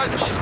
возьми их.